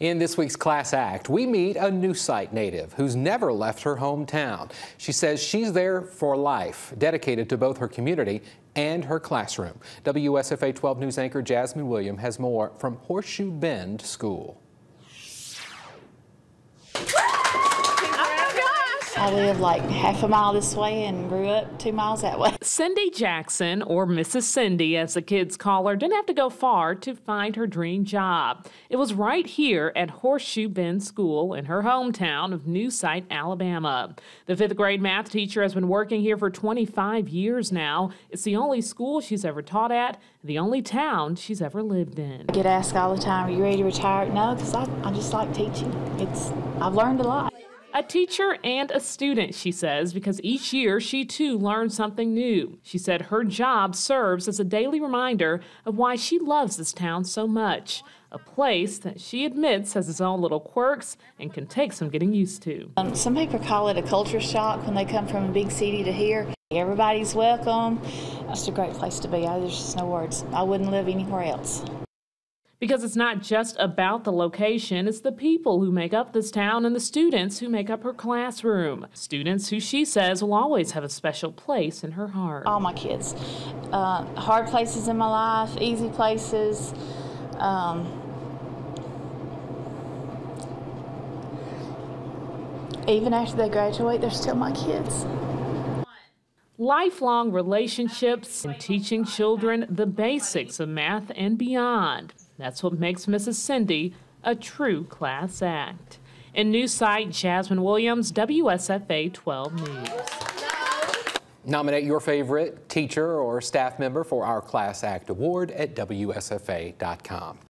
In this week's Class Act, we meet a New Site native who's never left her hometown. She says she's there for life, dedicated to both her community and her classroom. WSFA 12 News anchor Jasmine Williams has more from Horseshoe Bend School. I live like half a mile this way and grew up two miles that way. Cindy Jackson, or Mrs. Cindy as the kids call her, didn't have to go far to find her dream job. It was right here at Horseshoe Bend School in her hometown of New Site, Alabama. The fifth grade math teacher has been working here for 25 years now. It's the only school she's ever taught at, the only town she's ever lived in. I get asked all the time, are you ready to retire? No, because I, I just like teaching. It's I've learned a lot. A teacher and a student, she says, because each year she too learns something new. She said her job serves as a daily reminder of why she loves this town so much. A place that she admits has its own little quirks and can take some getting used to. Um, some people call it a culture shock when they come from a big city to here. Everybody's welcome. It's a great place to be. There's just no words. I wouldn't live anywhere else. Because it's not just about the location, it's the people who make up this town and the students who make up her classroom. Students who she says will always have a special place in her heart. All my kids. Uh, hard places in my life, easy places. Um, even after they graduate, they're still my kids. Lifelong relationships and teaching children the basics of math and beyond. That's what makes Mrs. Cindy a true class act. In New Site, Jasmine Williams, WSFA 12 News. Nominate your favorite teacher or staff member for our Class Act Award at WSFA.com.